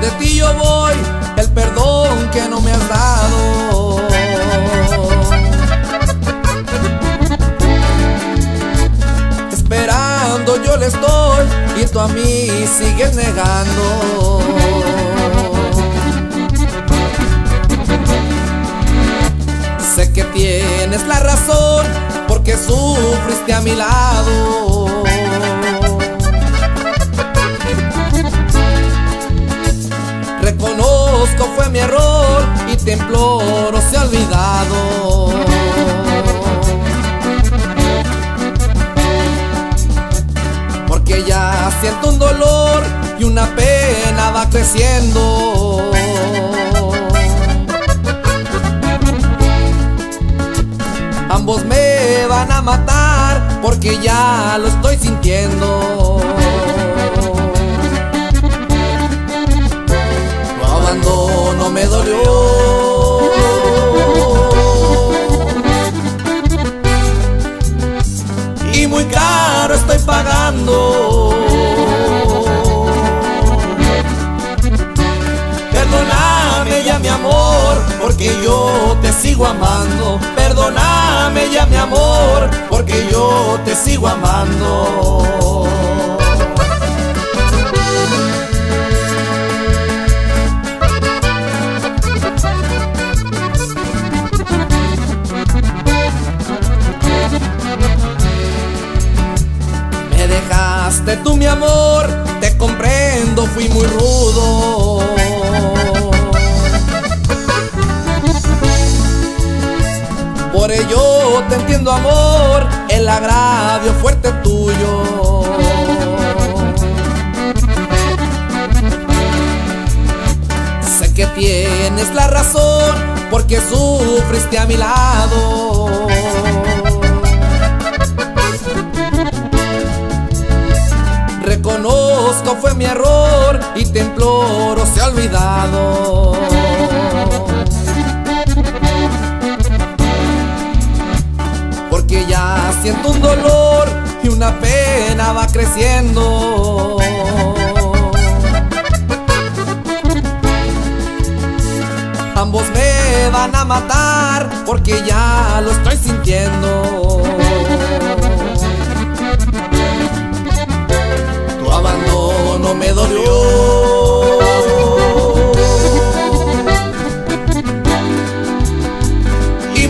De ti yo voy, el perdón que no me has dado. Esperando yo le estoy y tú a mí sigues negando. Sé que tienes la razón porque sufriste a mi lado. Te imploro se ha olvidado. Porque ya siento un dolor y una pena va creciendo. Ambos me van a matar porque ya lo estoy sintiendo. Estoy pagando. Perdóname ya mi amor, porque yo te sigo amando. Perdóname ya mi amor, porque yo te sigo amando. Dejaste tú mi amor, te comprendo, fui muy rudo. Por ello te entiendo amor, el agravio fuerte tuyo. Sé que tienes la razón, porque sufriste a mi lado. Reconozco fue mi error y te imploro se ha olvidado. Porque ya siento un dolor y una pena va creciendo. Ambos me van a matar porque ya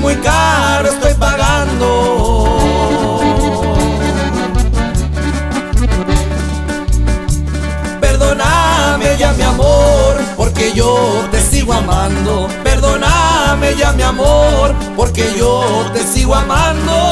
Muy caro estoy pagando. Perdóname ya mi amor, porque yo te sigo amando. Perdóname ya mi amor, porque yo te sigo amando.